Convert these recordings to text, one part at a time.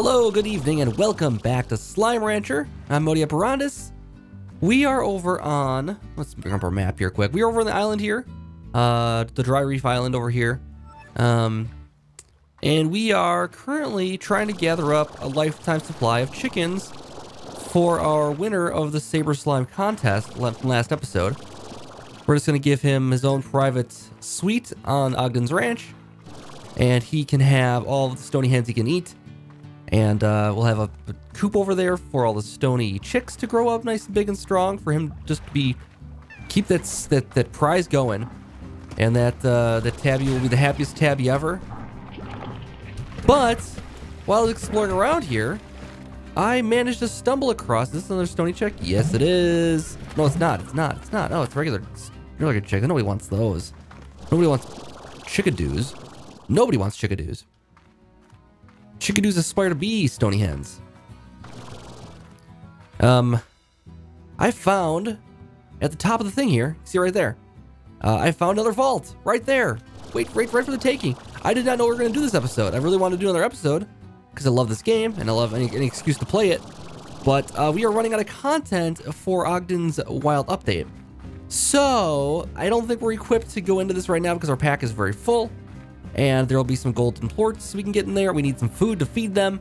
Hello, good evening, and welcome back to Slime Rancher. I'm Modi Operandus. We are over on, let's bring up our map here quick. We are over on the island here, uh, the Dry Reef Island over here. Um, and we are currently trying to gather up a lifetime supply of chickens for our winner of the Saber Slime contest last episode. We're just going to give him his own private suite on Ogden's Ranch, and he can have all the stony hens he can eat. And uh, we'll have a, coop over there for all the stony chicks to grow up nice and big and strong for him just to be keep that that that prize going. And that uh, tabby will be the happiest tabby ever. But while exploring around here, I managed to stumble across this another stony chick. Yes, it is. No, it's not. It's not. It's not. Oh, it's regular. It's regular chicken. Nobody wants those. Nobody wants chickadoos. Nobody wants chickadoos. Chickadoos aspire to be stony hens. Um, I found at the top of the thing here, see right there, uh, I found another vault right there. Wait, right, right for the taking. I did not know we were going to do this episode. I really wanted to do another episode because I love this game and I love any, any excuse to play it. But uh, we are running out of content for Ogden's Wild Update. So I don't think we're equipped to go into this right now because our pack is very full. And there will be some golden plorts we can get in there. We need some food to feed them.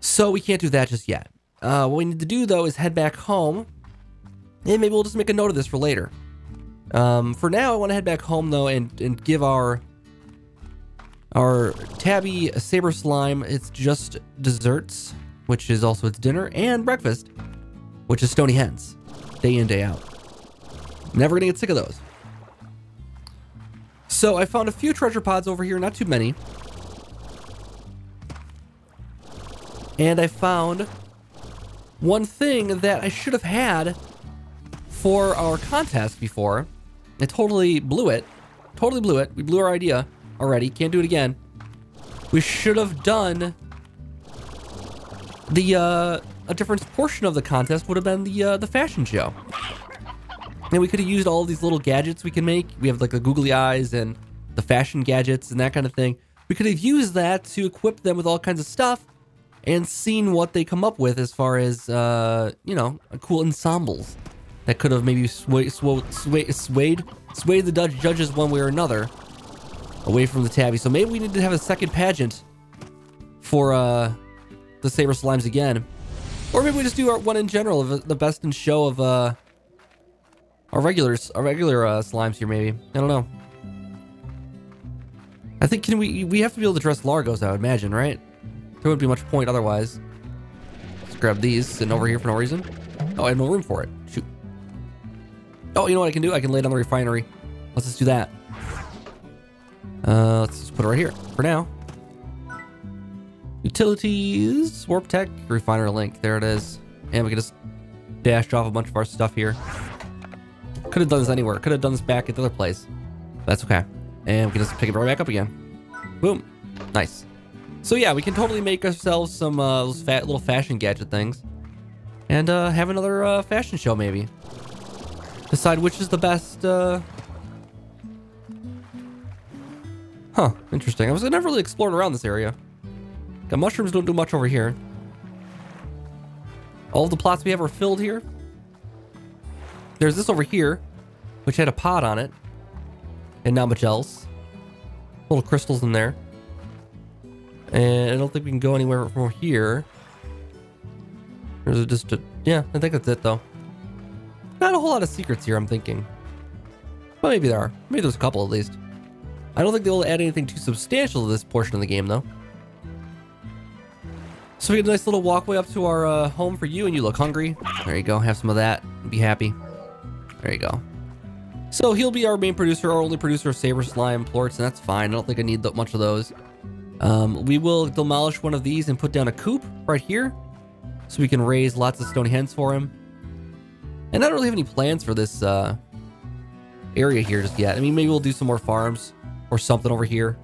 So we can't do that just yet. Uh, what we need to do, though, is head back home. And maybe we'll just make a note of this for later. Um, for now, I want to head back home, though, and, and give our our tabby saber slime its just desserts, which is also its dinner, and breakfast, which is stony hens, day in, day out. Never to get sick of those. So I found a few treasure pods over here, not too many. And I found one thing that I should have had for our contest before. I totally blew it. Totally blew it. We blew our idea already. Can't do it again. We should have done the, uh, a different portion of the contest would have been the, uh, the fashion show. And we could have used all these little gadgets we can make. We have like the googly eyes and the fashion gadgets and that kind of thing. We could have used that to equip them with all kinds of stuff and seen what they come up with as far as, uh, you know, cool ensembles that could have maybe swayed, swayed, swayed, swayed the judges one way or another away from the tabby. So maybe we need to have a second pageant for uh, the Saber Slimes again. Or maybe we just do our one in general of the best in show of uh, our regulars, our regular uh, slimes here, maybe. I don't know. I think can we we have to be able to dress Largos, I would imagine, right? There wouldn't be much point otherwise. Let's grab these sitting over here for no reason. Oh, I have no room for it. Shoot. Oh, you know what I can do? I can lay down the refinery. Let's just do that. Uh, let's just put it right here for now. Utilities, Warp Tech, Refinery Link. There it is. And we can just dash off a bunch of our stuff here. Could have done this anywhere. Could have done this back at the other place. That's okay. And we can just pick it right back up again. Boom. Nice. So yeah, we can totally make ourselves some uh, those fat little fashion gadget things. And uh, have another uh, fashion show maybe. Decide which is the best... Uh... Huh, interesting. I was never really exploring around this area. The mushrooms don't do much over here. All the plots we have are filled here. There's this over here, which had a pot on it. And not much else. Little crystals in there. And I don't think we can go anywhere from here. There's just a... Yeah, I think that's it, though. Not a whole lot of secrets here, I'm thinking. Well, maybe there are. Maybe there's a couple, at least. I don't think they will add anything too substantial to this portion of the game, though. So we get a nice little walkway up to our uh, home for you, and you look hungry. There you go. Have some of that. Be happy. There you go. So he'll be our main producer, our only producer of Saber Slime plorts, and that's fine. I don't think I need much of those. Um, we will demolish one of these and put down a coop right here. So we can raise lots of stony hens for him. And I don't really have any plans for this uh, area here just yet. I mean, maybe we'll do some more farms or something over here.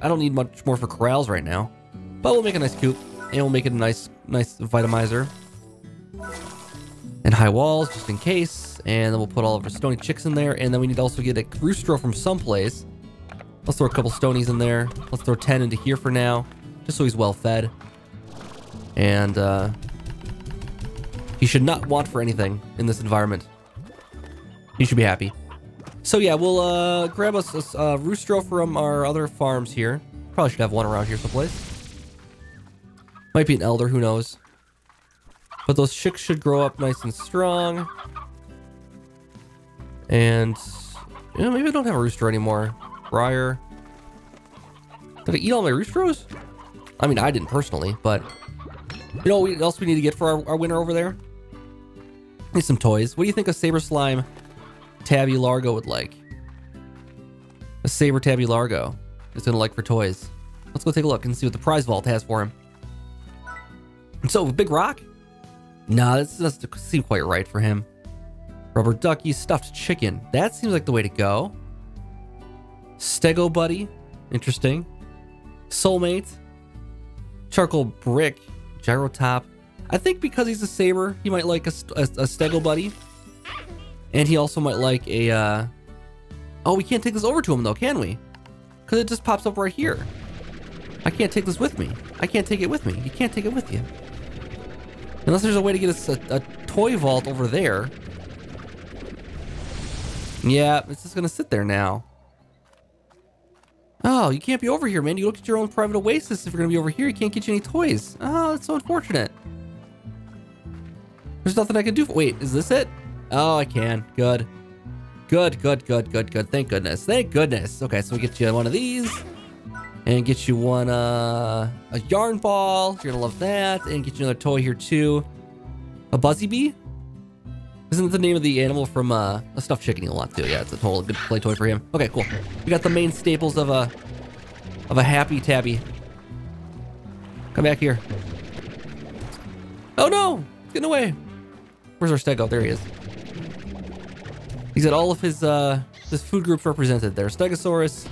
I don't need much more for corrals right now. But we'll make a nice coop. And we'll make it a nice, nice vitamizer. And high walls, just in case and then we'll put all of our stony chicks in there. And then we need to also get a rooster from someplace. Let's throw a couple stonies in there. Let's throw 10 into here for now. just so he's well fed. And uh, he should not want for anything in this environment. He should be happy. So yeah, we'll uh, grab us a, a roostro from our other farms here. Probably should have one around here someplace. Might be an elder, who knows. But those chicks should grow up nice and strong. And, you know, maybe I don't have a rooster anymore. Briar. Did I eat all my roosters? I mean, I didn't personally, but... You know what else we need to get for our, our winter over there? Need some toys. What do you think a Saber Slime Tabby Largo would like? A Saber Tabby Largo is going to like for toys. Let's go take a look and see what the prize vault has for him. So, Big Rock? Nah, this doesn't seem quite right for him. Rubber ducky, stuffed chicken. That seems like the way to go. Stego buddy. Interesting. Soulmate. Charcoal brick. Gyro top. I think because he's a saber, he might like a, a, a Stego buddy. And he also might like a... Uh... Oh, we can't take this over to him though, can we? Because it just pops up right here. I can't take this with me. I can't take it with me. You can't take it with you. Unless there's a way to get us a, a toy vault over there. Yeah, it's just gonna sit there now. Oh, you can't be over here, man. You look at your own private oasis. If you're gonna be over here, you can't get you any toys. Oh, that's so unfortunate. There's nothing I can do. Wait, is this it? Oh, I can. Good. Good, good, good, good, good. Thank goodness. Thank goodness. Okay, so we get you one of these. And get you one, uh, a yarn ball. You're gonna love that. And get you another toy here, too. A Buzzy Bee? Isn't it the name of the animal from uh, a stuffed chicken you'll want to? Yeah, it's a total good play toy for him. Okay, cool. We got the main staples of a of a happy tabby. Come back here. Oh no! Getting away. Where's our stego? There he is. He's got all of his uh his food groups represented there. Stegosaurus,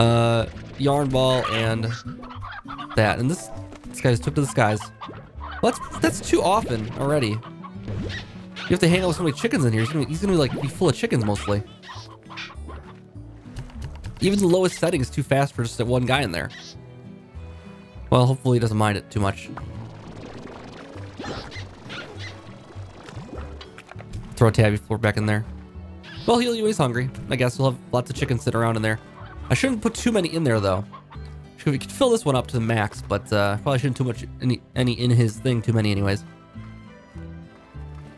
uh, yarn ball, and that. And this this guy just took to the skies. Well, that's that's too often already. You have to hang out with so many chickens in here. He's gonna, he's gonna like be full of chickens mostly. Even the lowest setting is too fast for just one guy in there. Well, hopefully he doesn't mind it too much. Throw a tabby floor back in there. Well, he'll he's hungry. I guess we'll have lots of chickens sitting around in there. I shouldn't put too many in there though. We could fill this one up to the max, but uh, probably shouldn't too much any any in his thing. Too many, anyways.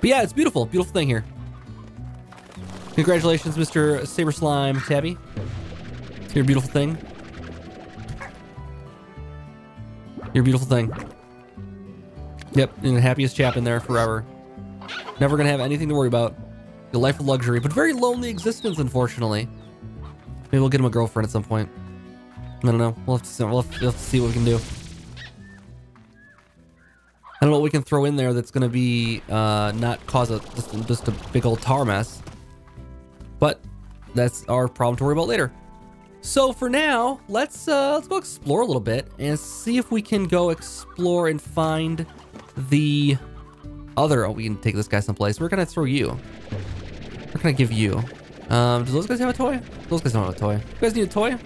But yeah, it's beautiful, beautiful thing here. Congratulations, Mr. Saber Slime Tabby. Your beautiful thing. Your beautiful thing. Yep, and the happiest chap in there forever. Never gonna have anything to worry about. Your life of luxury, but very lonely existence, unfortunately. Maybe we'll get him a girlfriend at some point. I don't know. We'll have to see, we'll have, to see what we can do. I don't know what we can throw in there that's going to be uh, not cause a just, just, a big old tar mess. But that's our problem to worry about later. So for now, let's uh, let's go explore a little bit and see if we can go explore and find the other. Oh, we can take this guy someplace. We're gonna throw you. We're gonna give you? Um, do those guys have a toy? Those guys don't have a toy. You guys need a toy?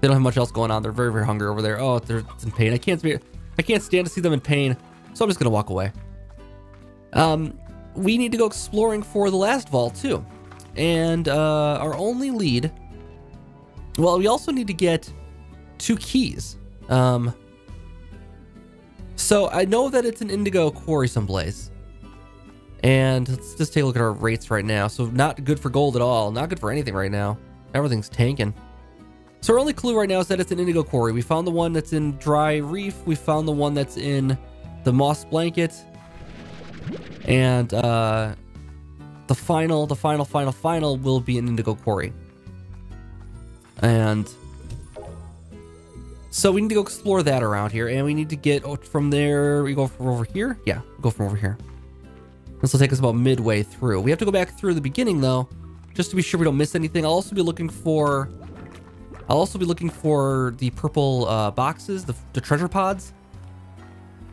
They don't have much else going on. They're very, very hungry over there. Oh, they're in pain. I can't I can't stand to see them in pain, so I'm just gonna walk away. Um, we need to go exploring for the last vault too, and uh, our only lead. Well, we also need to get two keys. Um, so I know that it's an indigo quarry someplace. And let's just take a look at our rates right now. So not good for gold at all. Not good for anything right now. Everything's tanking. So our only clue right now is that it's an indigo quarry. We found the one that's in dry reef. We found the one that's in the moss blanket. And uh, the final, the final, final, final will be an indigo quarry. And so we need to go explore that around here. And we need to get from there. We go from over here. Yeah, go from over here. This will take us about midway through. We have to go back through the beginning though, just to be sure we don't miss anything. I'll also be looking for I'll also be looking for the purple uh, boxes, the, the, treasure pods.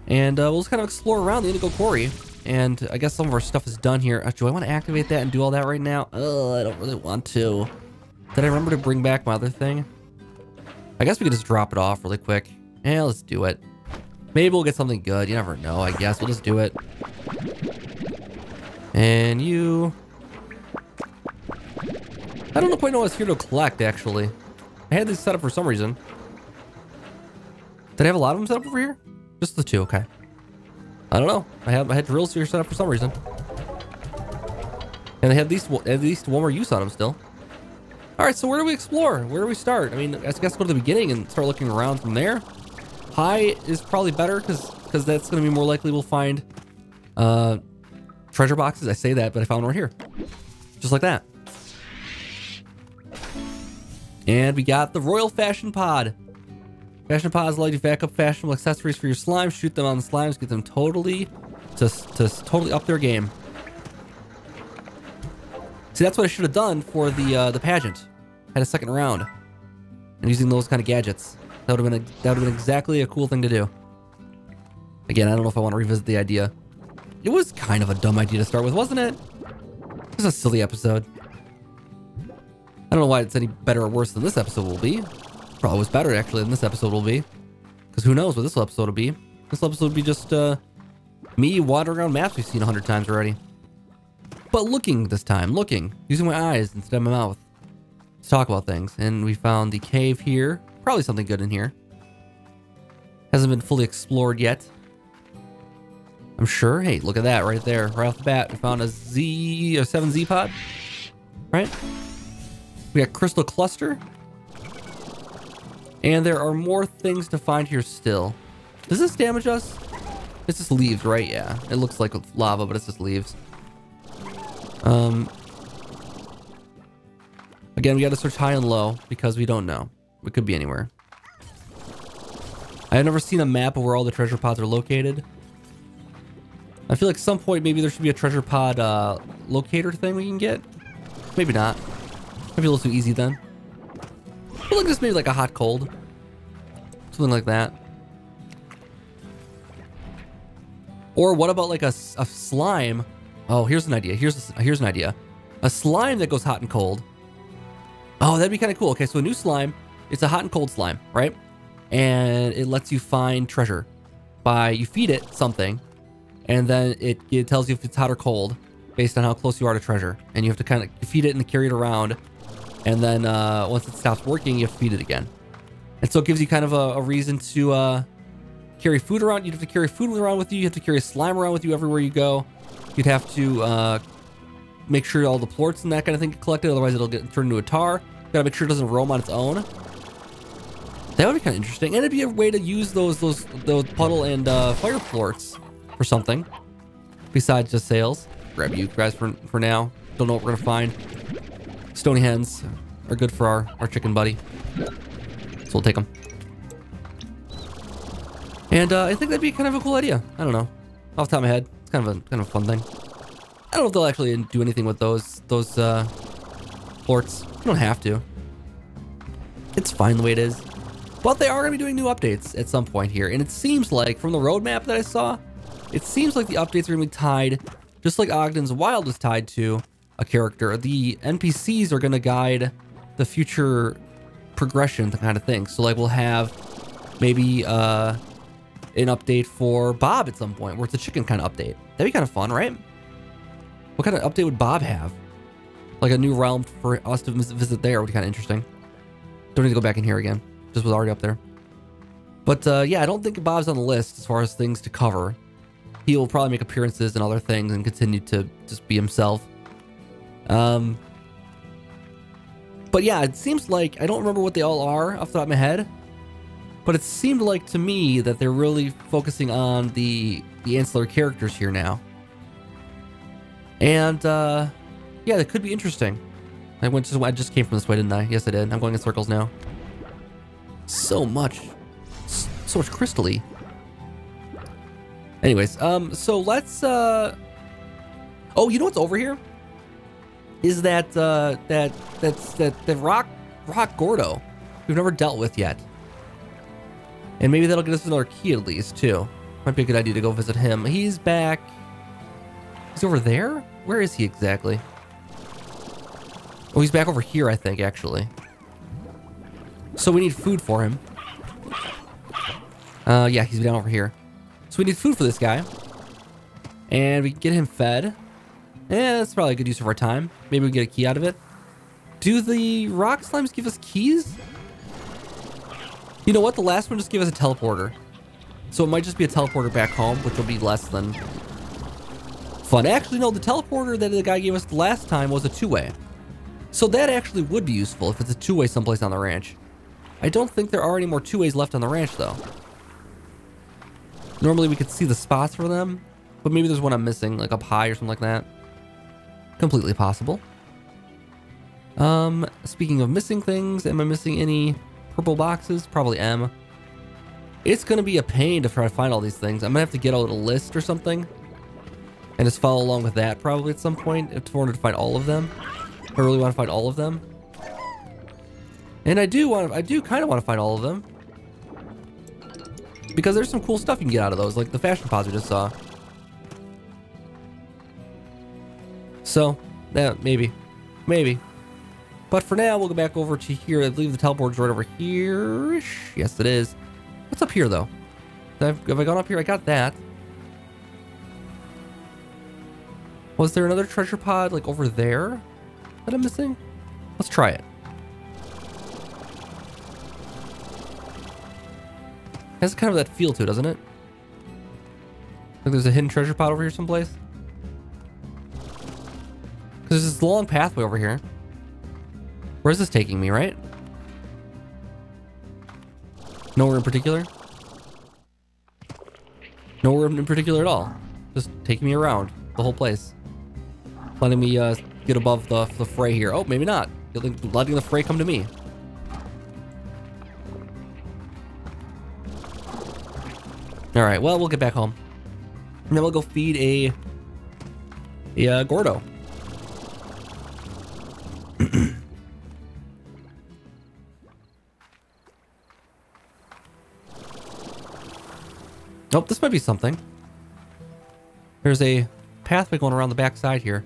And uh, we'll just kind of explore around the Indigo Quarry. And I guess some of our stuff is done here. Uh, do I want to activate that and do all that right now? I don't really want to. Did I remember to bring back my other thing? I guess we could just drop it off really quick. Yeah, let's do it. Maybe we'll get something good. You never know, I guess. We'll just do it. And you... I don't know quite know what's here to collect, actually. I had this set up for some reason. Did I have a lot of them set up over here? Just the two, okay. I don't know. I have I had drills here set up for some reason. And they have at least, at least one more use on them still. All right, so where do we explore? Where do we start? I mean, I guess go to the beginning and start looking around from there. High is probably better because because that's going to be more likely we'll find uh, treasure boxes. I say that, but I found one right here. Just like that. And we got the Royal Fashion Pod. Fashion Pods allow you to back up fashionable accessories for your slimes, shoot them on the slimes, get them totally to, to totally up their game. See, that's what I should have done for the uh, the pageant. Had a second round. And using those kind of gadgets. That would have been a, that would have been exactly a cool thing to do. Again, I don't know if I want to revisit the idea. It was kind of a dumb idea to start with, wasn't it? It was a silly episode. I don't know why it's any better or worse than this episode will be. Probably was better actually than this episode will be. Because who knows what this episode will be. This episode will be just uh, me wandering around maps we've seen a hundred times already. But looking this time, looking, using my eyes instead of my mouth to talk about things. And we found the cave here. Probably something good in here. Hasn't been fully explored yet. I'm sure. Hey, look at that right there. Right off the bat, we found a Z, a 7Zee pod. Right? We got Crystal Cluster. And there are more things to find here still. Does this damage us? It's just leaves, right? Yeah. It looks like lava, but it's just leaves. Um. Again, we got to search high and low because we don't know. It could be anywhere. I've never seen a map of where all the treasure pods are located. I feel like some point maybe there should be a treasure pod uh, locator thing we can get. Maybe not. Maybe a little too easy then. But look, this maybe like a hot cold. Something like that. Or what about like a, a slime? Oh, here's an idea. Here's a, here's an idea. A slime that goes hot and cold. Oh, that'd be kind of cool. Okay, so a new slime. It's a hot and cold slime, right? And it lets you find treasure by you feed it something and then it, it tells you if it's hot or cold based on how close you are to treasure. And you have to kind of feed it and carry it around. And then uh, once it stops working, you have to feed it again. And so it gives you kind of a, a reason to uh, carry food around. You'd have to carry food around with you. You have to carry slime around with you everywhere you go. You'd have to uh, make sure all the plorts and that kind of thing get collected. Otherwise, it'll get turned into a tar. You gotta make sure it doesn't roam on its own. That would be kind of interesting. And it'd be a way to use those those those puddle and uh, fire plorts for something besides just sales. Grab you guys for, for now. Don't know what we're gonna find. Stony hens are good for our, our chicken buddy. So we'll take them. And uh, I think that'd be kind of a cool idea. I don't know. Off the top of my head, it's kind of a kind of a fun thing. I don't know if they'll actually do anything with those those uh, plorts. You don't have to. It's fine the way it is. But they are going to be doing new updates at some point here. And it seems like, from the roadmap that I saw, it seems like the updates are going to be tied, just like Ogden's Wild is tied to a character. The NPCs are going to guide the future progression kind of thing. So like we'll have maybe uh, an update for Bob at some point, where it's a chicken kind of update. That'd be kind of fun, right? What kind of update would Bob have? Like a new realm for us to visit there would be kind of interesting. Don't need to go back in here again. Just was already up there. But uh, yeah, I don't think Bob's on the list as far as things to cover he will probably make appearances and other things and continue to just be himself. Um, but yeah, it seems like I don't remember what they all are off the top of my head, but it seemed like to me that they're really focusing on the the ancillary characters here now. And uh, yeah, that could be interesting. I went to I just came from this way, didn't I? Yes, I did. I'm going in circles now. So much, so much crystally. Anyways, um, so let's, uh, oh, you know what's over here? Is that, uh, that, that's, that, that Rock, Rock Gordo we've never dealt with yet. And maybe that'll get us another key at least, too. Might be a good idea to go visit him. He's back. He's over there? Where is he exactly? Oh, he's back over here, I think, actually. So we need food for him. Uh, yeah, he's down over here. So we need food for this guy. And we get him fed. Yeah, that's probably a good use of our time. Maybe we get a key out of it. Do the rock slimes give us keys? You know what? The last one just gave us a teleporter. So it might just be a teleporter back home, which will be less than fun. Actually, no, the teleporter that the guy gave us the last time was a two-way. So that actually would be useful if it's a two-way someplace on the ranch. I don't think there are any more two-ways left on the ranch, though. Normally we could see the spots for them, but maybe there's one I'm missing, like up high or something like that. Completely possible. Um, speaking of missing things, am I missing any purple boxes? Probably am. It's going to be a pain to try to find all these things. I'm going to have to get a little list or something. And just follow along with that probably at some point in order to find all of them. I really want to find all of them. And I do want to, I do kind of want to find all of them. Because there's some cool stuff you can get out of those, like the fashion pods we just saw. So, yeah, maybe. Maybe. But for now, we'll go back over to here. I believe the teleport's right over here. -ish. Yes, it is. What's up here, though? Have, have I gone up here? I got that. Was there another treasure pod, like, over there that I'm missing? Let's try it. Has kind of that feel to it, doesn't it? Like there's a hidden treasure pot over here someplace. Because there's this long pathway over here. Where's this taking me, right? Nowhere in particular? Nowhere in particular at all. Just taking me around the whole place. Letting me uh, get above the, the fray here. Oh, maybe not. Letting the fray come to me. All right, well, we'll get back home. And then we'll go feed a, a uh, Gordo. Nope, this might be something. There's a pathway going around the back side here.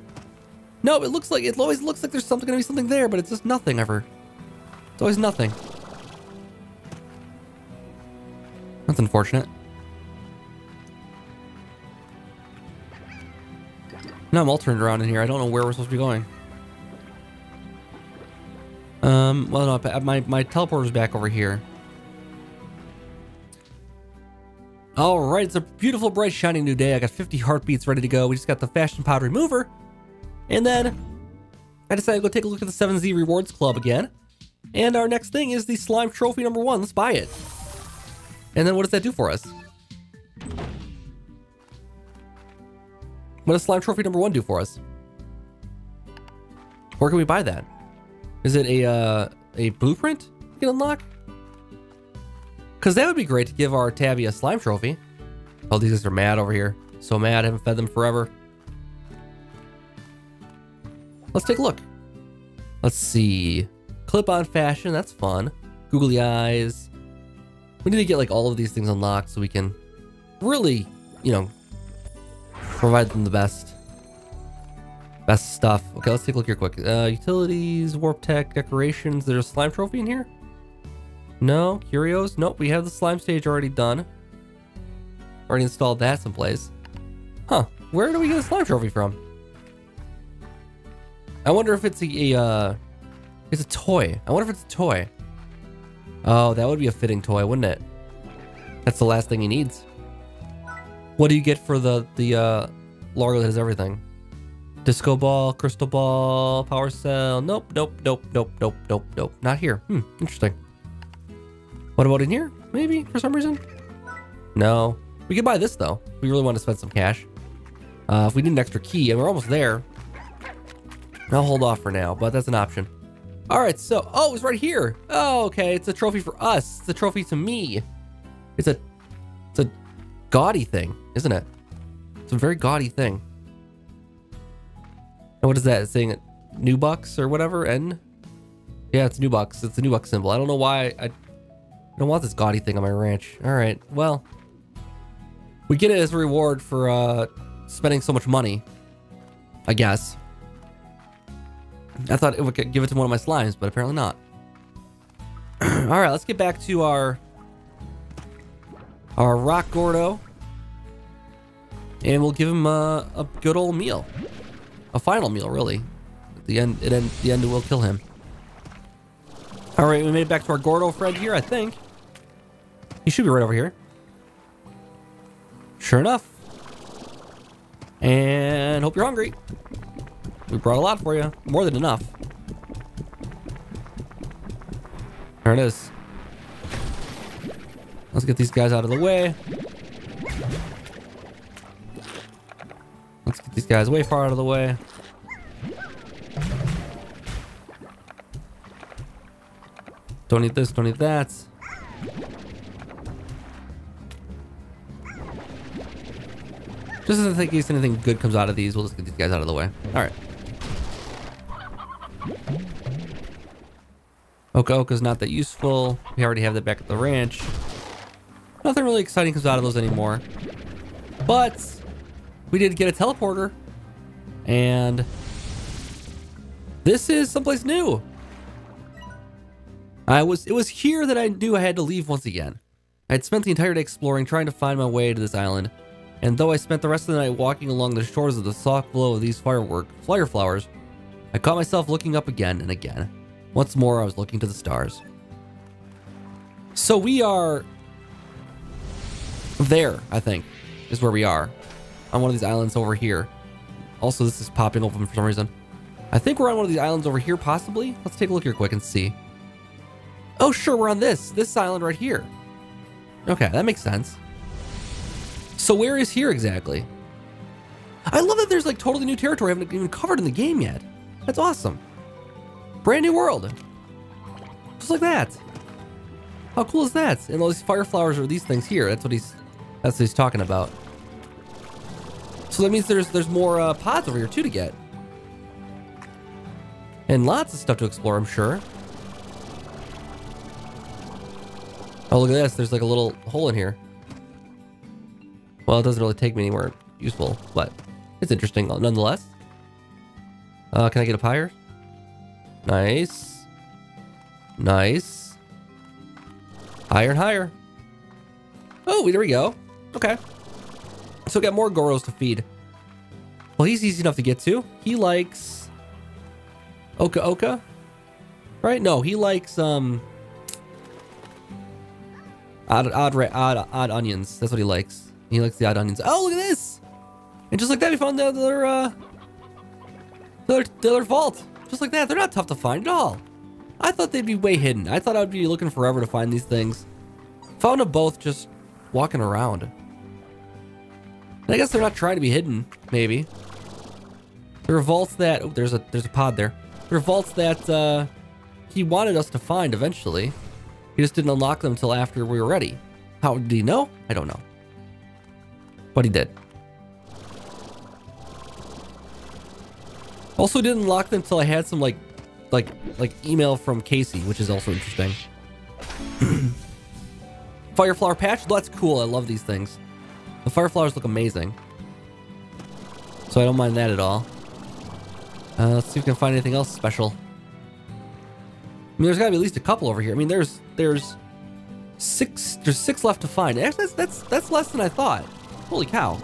No, it looks like it always looks like there's something gonna be something there, but it's just nothing ever. It's always nothing. That's unfortunate. Now I'm all turned around in here. I don't know where we're supposed to be going. Um, well, no, my, my teleporter's back over here. All right, it's a beautiful, bright, shining new day. I got 50 heartbeats ready to go. We just got the fashion pod remover. And then I decided to go take a look at the 7Zee Rewards Club again. And our next thing is the slime trophy number one. Let's buy it. And then what does that do for us? What does slime trophy number one do for us? Where can we buy that? Is it a uh, a blueprint we can unlock? Because that would be great to give our tabby a slime trophy. Oh, these guys are mad over here. So mad, I haven't fed them forever. Let's take a look. Let's see. Clip-on fashion, that's fun. Googly eyes. We need to get like all of these things unlocked so we can really, you know, provide them the best best stuff. Okay, let's take a look here quick. Uh, utilities, warp tech, decorations. There's a slime trophy in here? No, curios? Nope, we have the slime stage already done. Already installed that someplace. Huh, where do we get a slime trophy from? I wonder if it's a, a uh, it's a toy. I wonder if it's a toy. Oh, that would be a fitting toy, wouldn't it? That's the last thing he needs. What do you get for the the uh, Largo that has everything? Disco ball, crystal ball, power cell. Nope, nope, nope, nope, nope, nope, nope. Not here. Hmm, interesting. What about in here? Maybe for some reason. No, we could buy this though. We really want to spend some cash. Uh, if we need an extra key, and we're almost there. I'll hold off for now, but that's an option. All right, so oh, it's right here. Oh, okay, it's a trophy for us. It's a trophy to me. It's a, it's a gaudy thing, isn't it? It's a very gaudy thing. And what is that? Saying new bucks or whatever? And yeah, it's new bucks. It's a new buck symbol. I don't know why I, I don't want this gaudy thing on my ranch. All right, well, we get it as a reward for uh, spending so much money, I guess. I thought it would give it to one of my slimes, but apparently not. All right, let's get back to our our rock Gordo, and we'll give him a, a good old meal, a final meal, really. At the end, end, the end will kill him. All right, we made it back to our Gordo friend here, I think. He should be right over here. Sure enough. And hope you're hungry. We brought a lot for you. More than enough. There it is. Let's get these guys out of the way. These guys way far out of the way. Don't need this, don't need that. Just in case anything good comes out of these, we'll just get these guys out of the way. All right. Oca Oca's not that useful. We already have that back at the ranch. Nothing really exciting comes out of those anymore. But we did get a teleporter. And this is someplace new. I was it was here that I knew I had to leave once again. I had spent the entire day exploring, trying to find my way to this island. And though I spent the rest of the night walking along the shores of the soft glow of these firework fire flowers, I caught myself looking up again and again. Once more, I was looking to the stars. So we are there, I think, is where we are. On one of these islands over here. Also, this is popping open for some reason. I think we're on one of these islands over here, possibly. Let's take a look here quick and see. Oh, sure, we're on this. This island right here. Okay, that makes sense. So where is here exactly? I love that there's like totally new territory I haven't even covered in the game yet. That's awesome. Brand new world. Just like that. How cool is that? And all these fire flowers are these things here. That's what he's that's what he's talking about. So that means there's there's more uh, pods over here too to get. And lots of stuff to explore, I'm sure. Oh, look at this. There's like a little hole in here. Well, it doesn't really take me anywhere useful, but it's interesting nonetheless. Uh, can I get up higher? Nice. Nice. Higher and higher. Oh, there we go. Okay. So got more Gordos to feed. Well, he's easy enough to get to. He likes Oca Oca. Right? No, he likes um odd odd odd odd onions. That's what he likes. He likes the odd onions. Oh, look at this! And just like that, we found the other uh the other, the other vault. Just like that. They're not tough to find at all. I thought they'd be way hidden. I thought I'd be looking forever to find these things. Found them both just walking around. I guess they're not trying to be hidden, maybe. There are vaults that... Oh, there's a, there's a pod there. There are vaults that uh, he wanted us to find eventually. He just didn't unlock them until after we were ready. How did he know? I don't know. But he did. Also didn't unlock them until I had some like like like email from Casey, which is also interesting. Fireflower patch, that's cool. I love these things. The fireflowers look amazing. So I don't mind that at all. Uh, let's see if we can find anything else special. I mean, there's got to be at least a couple over here. I mean, there's there's six there's six left to find. Actually, that's that's that's less than I thought. Holy cow!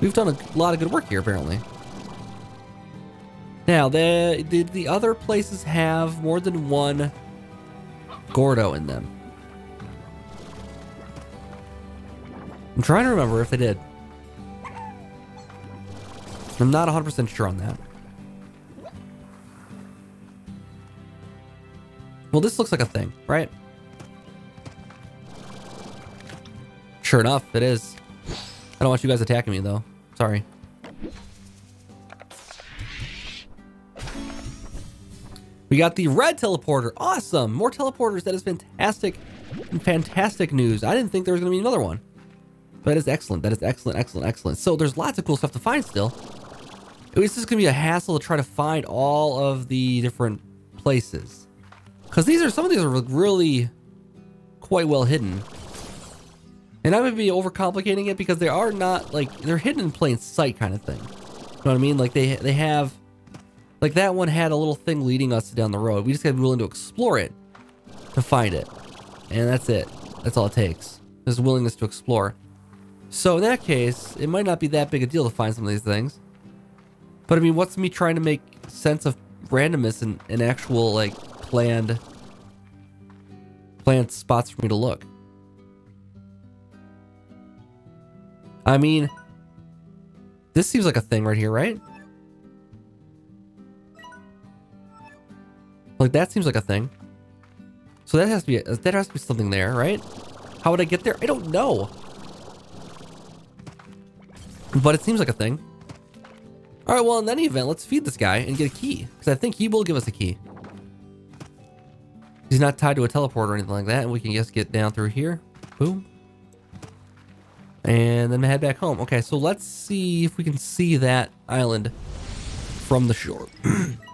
We've done a lot of good work here, apparently. Now, the, the, the other places have more than one Gordo in them. I'm trying to remember if they did. I'm not 100% sure on that. Well, this looks like a thing, right? Sure enough, it is. I don't want you guys attacking me, though. Sorry. We got the red teleporter. Awesome. More teleporters. That is fantastic. Fantastic news. I didn't think there was going to be another one. That is excellent. That is excellent, excellent, excellent. So there's lots of cool stuff to find still. It's just going to be a hassle to try to find all of the different places. Because these are, some of these are really quite well hidden. And I would be overcomplicating it because they are not, like, they're hidden in plain sight kind of thing. You know what I mean? Like, they, they have like that one had a little thing leading us down the road. We just got to be willing to explore it. to find it. And that's it. That's all it takes. Is willingness to explore. So in that case, it might not be that big a deal to find some of these things. But I mean, what's me trying to make sense of randomness and, and actual like planned planned spots for me to look? I mean, this seems like a thing right here, right? Like that seems like a thing. So that has to be that has to be something there, right? How would I get there? I don't know. But it seems like a thing. All right, well, in any event, let's feed this guy and get a key. Because I think he will give us a key. He's not tied to a teleport or anything like that. And we can just get down through here. Boom. And then head back home. Okay, so let's see if we can see that island from the shore.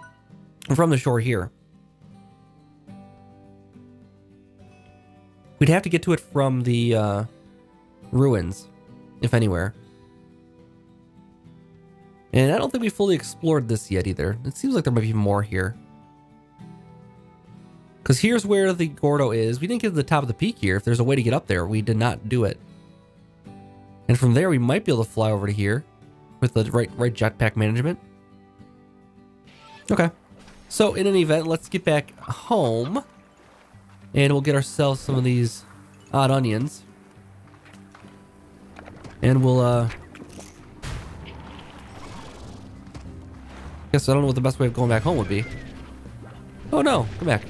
from the shore here. We'd have to get to it from the uh, ruins, if anywhere. And I don't think we fully explored this yet either. It seems like there might be more here. Because here's where the Gordo is. We didn't get to the top of the peak here. If there's a way to get up there, we did not do it. And from there, we might be able to fly over to here with the right, right jetpack management. Okay. So in an event, let's get back home. And we'll get ourselves some of these odd onions. And we'll, uh, Guess I don't know what the best way of going back home would be. Oh no, come back.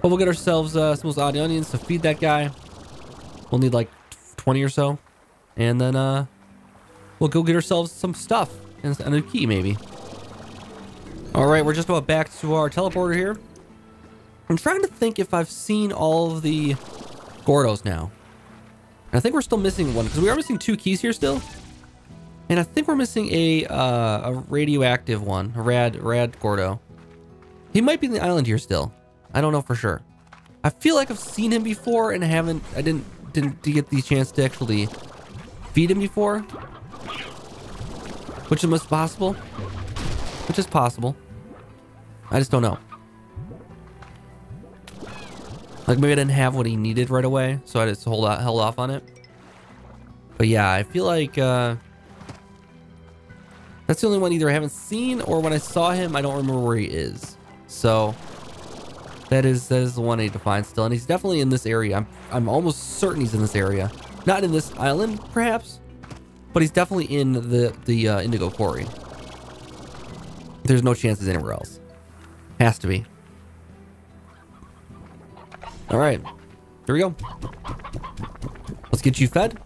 But we'll get ourselves uh, some of those odd onions to feed that guy. We'll need like 20 or so. And then uh, we'll go get ourselves some stuff. And a new key, maybe. Alright, we're just about back to our teleporter here. I'm trying to think if I've seen all of the Gordos now. And I think we're still missing one, because we are missing two keys here still. And I think we're missing a uh, a radioactive one, a rad rad Gordo. He might be in the island here still. I don't know for sure. I feel like I've seen him before and I haven't. I didn't didn't get the chance to actually feed him before, which is most possible. Which is possible. I just don't know. Like maybe I didn't have what he needed right away, so I just hold out, held off on it. But yeah, I feel like. Uh, that's the only one either I haven't seen or when I saw him, I don't remember where he is. So that is that is the one I need to find still. And he's definitely in this area. I'm, I'm almost certain he's in this area. Not in this island, perhaps, but he's definitely in the, the uh, Indigo Quarry. There's no chances anywhere else. Has to be. All right. Here we go. Let's get you fed.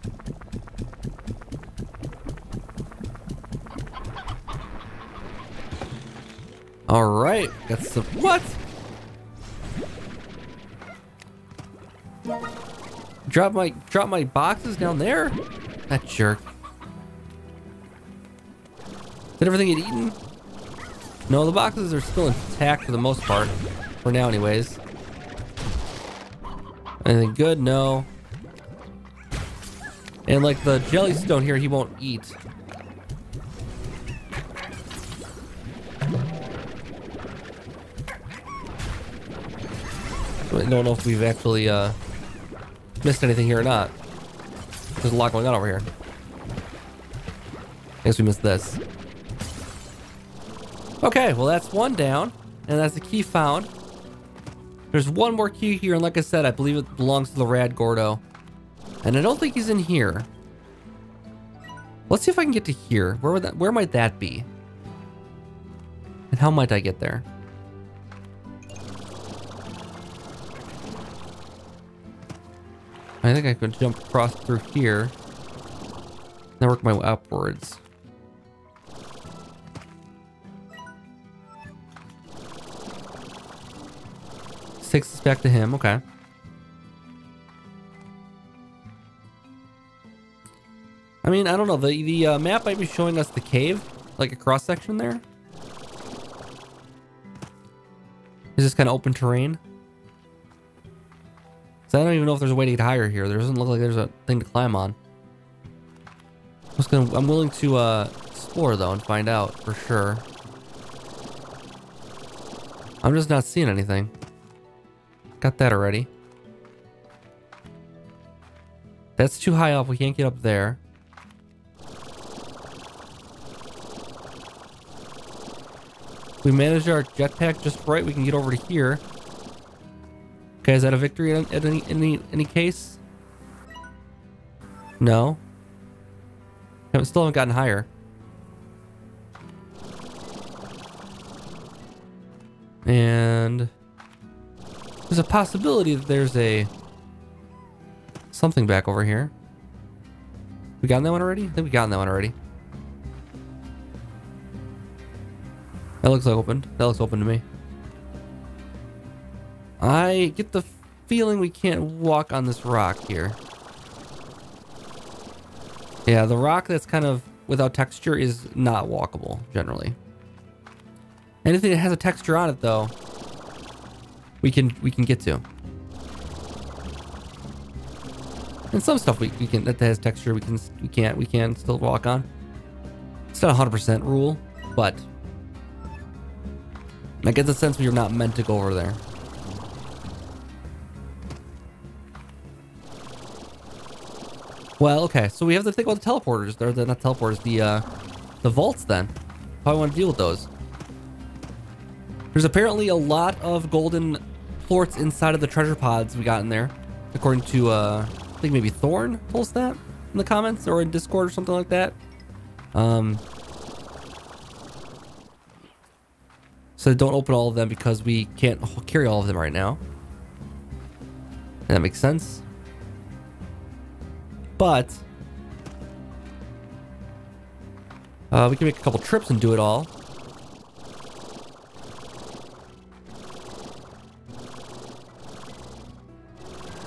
All right, that's the what? Drop my drop my boxes down there. That jerk. Did everything get eaten? No, the boxes are still intact for the most part. For now, anyways. Anything good? No. And like the jellystone here, he won't eat. Don't know if we've actually uh, missed anything here or not. There's a lot going on over here. I guess we missed this. Okay, well that's one down. And that's the key found. There's one more key here, and like I said, I believe it belongs to the Rad Gordo. And I don't think he's in here. Let's see if I can get to here. Where would that where might that be? And how might I get there? I think I could jump across through here. Then work my way upwards. Takes us back to him, okay. I mean, I don't know. The the uh, map might be showing us the cave, like a cross section there. Is this kind of open terrain? So I don't even know if there's a way to get higher here. There doesn't look like there's a thing to climb on. I'm, just gonna, I'm willing to uh, explore though and find out for sure. I'm just not seeing anything. Got that already. That's too high up. We can't get up there. We managed our jetpack just right. We can get over to here. Okay, is that a victory in, any, any any case? No. We still haven't gotten higher. And there's a possibility that there's a something back over here. We gotten that one already? I think we gotten that one already. That looks like opened. That looks open to me. I get the feeling we can't walk on this rock here. Yeah, the rock that's kind of without texture is not walkable, generally. Anything that has a texture on it, though, we can we can get to. And some stuff we, we can that has texture we can we can't we can still walk on. It's not a hundred percent rule, but I get the sense you're not meant to go over there. Well, okay, so we have to think about the teleporters. They're, not teleporters, the uh, the vaults then. How I want to deal with those. There's apparently a lot of golden plorts inside of the treasure pods we got in there. According to, uh, I think maybe Thorn told that in the comments or in Discord or something like that. Um, so don't open all of them because we can't carry all of them right now. That makes sense. But uh, we can make a couple trips and do it all.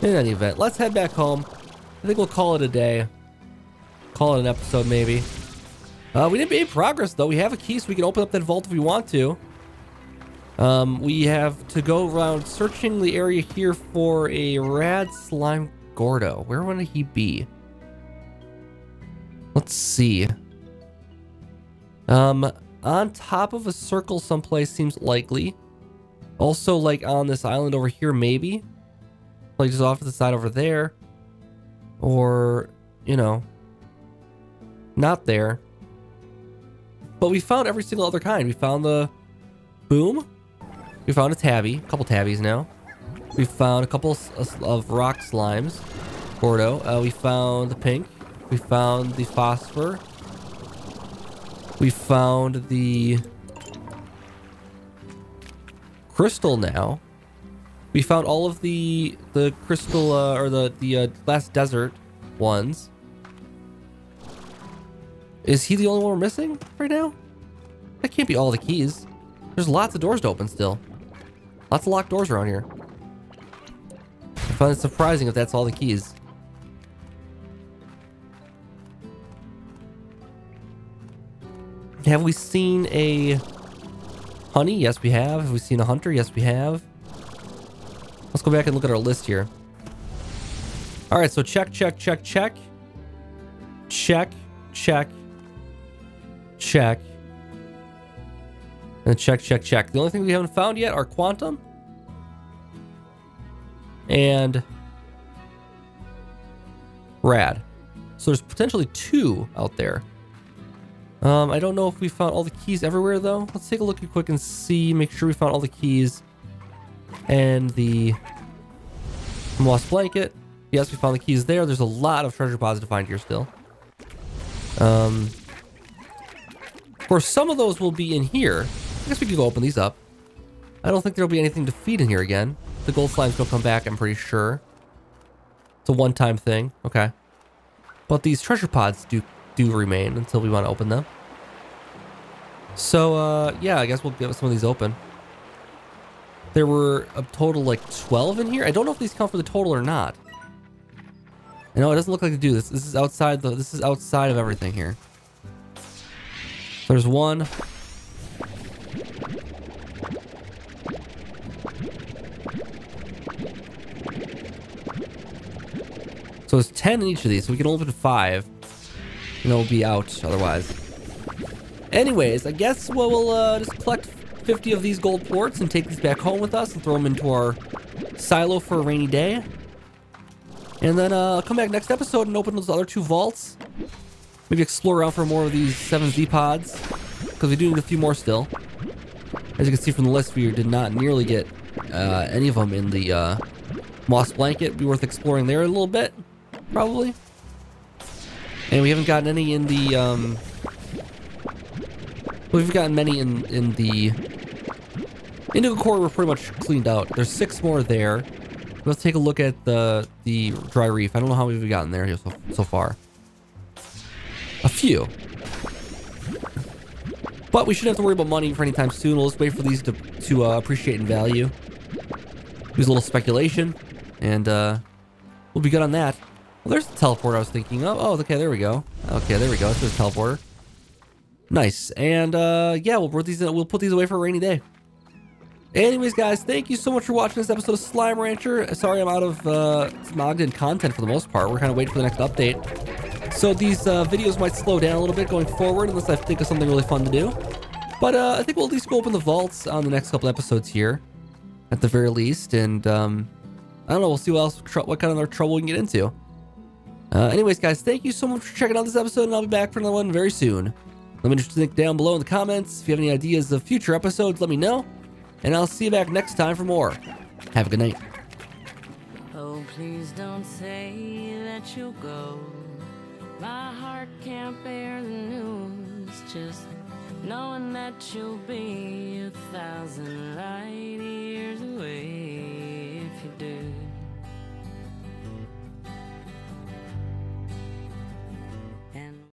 In any event, let's head back home. I think we'll call it a day. Call it an episode, maybe. Uh, we didn't make progress, though. We have a key, so we can open up that vault if we want to. Um, we have to go around searching the area here for a rad slime Gordo. Where would he be? Let's see. Um, on top of a circle someplace seems likely. Also, like on this island over here, maybe. Like just off to the side over there. Or, you know, not there. But we found every single other kind. We found the boom. We found a tabby. A couple tabbies now. We found a couple of rock slimes. Gordo. Uh, we found the pink. We found the phosphor. We found the crystal now. We found all of the the crystal uh, or the the uh, last desert ones. Is he the only one we're missing right now? That can't be all the keys. There's lots of doors to open still. Lots of locked doors around here. I find it surprising if that's all the keys. Have we seen a honey? Yes, we have. Have we seen a hunter? Yes, we have. Let's go back and look at our list here. All right, so check, check, check, check. Check, check, check. And check, check, check. The only thing we haven't found yet are quantum. And rad. So there's potentially two out there. Um, I don't know if we found all the keys everywhere though. Let's take a look quick and see, make sure we found all the keys. And the moss blanket. Yes, we found the keys there. There's a lot of treasure pods to find here still. Um, of course, some of those will be in here. I guess we could go open these up. I don't think there'll be anything to feed in here again. The gold slimes will come back, I'm pretty sure. It's a one-time thing. Okay. But these treasure pods do do remain until we want to open them. So, uh, yeah, I guess we'll get some of these open. There were a total like 12 in here. I don't know if these count for the total or not. I know it doesn't look like they do this. This is outside the this is outside of everything here. There's one. So it's 10 in each of these, so we can open five. And it'll be out otherwise. Anyways, I guess we'll, we'll uh, just collect 50 of these gold plorts and take these back home with us and throw them into our silo for a rainy day. And then uh, come back next episode and open those other two vaults. Maybe explore around for more of these 7Zee pods. Because we do need a few more still. As you can see from the list, we did not nearly get uh, any of them in the uh, Moss Blanket. Be worth exploring there a little bit, probably. And we haven't gotten any in the... Um, we've gotten many in, in the... Indigo Quarry we're pretty much cleaned out. There's six more there. Let's take a look at the the dry reef. I don't know how we've gotten there so, so far. A few. But we shouldn't have to worry about money for any time soon. We'll just wait for these to, to uh, appreciate in value. Use a little speculation. And uh, we'll be good on that. Well, there's the teleport I was thinking of. Oh, okay, there we go. Okay, there we go. That's the teleporter. Nice. And uh, yeah, we'll put these we'll put these away for a rainy day. Anyways, guys, thank you so much for watching this episode of Slime Rancher. Sorry I'm out of uh, Ogden content for the most part. We're kind of waiting for the next update. So these uh, videos might slow down a little bit going forward unless I think of something really fun to do. But uh, I think we'll at least go open the vaults on the next couple episodes here, at the very least. And um, I don't know, we'll see what else, what kind of trouble we can get into. Uh, anyways, guys, thank you so much for checking out this episode, and I'll be back for another one very soon. Let me just think down below in the comments. If you have any ideas of future episodes, let me know. And I'll see you back next time for more. Have a good night. Oh, please don't say that you'll go. My heart can't bear the news. Just knowing that you'll be a thousand light years away.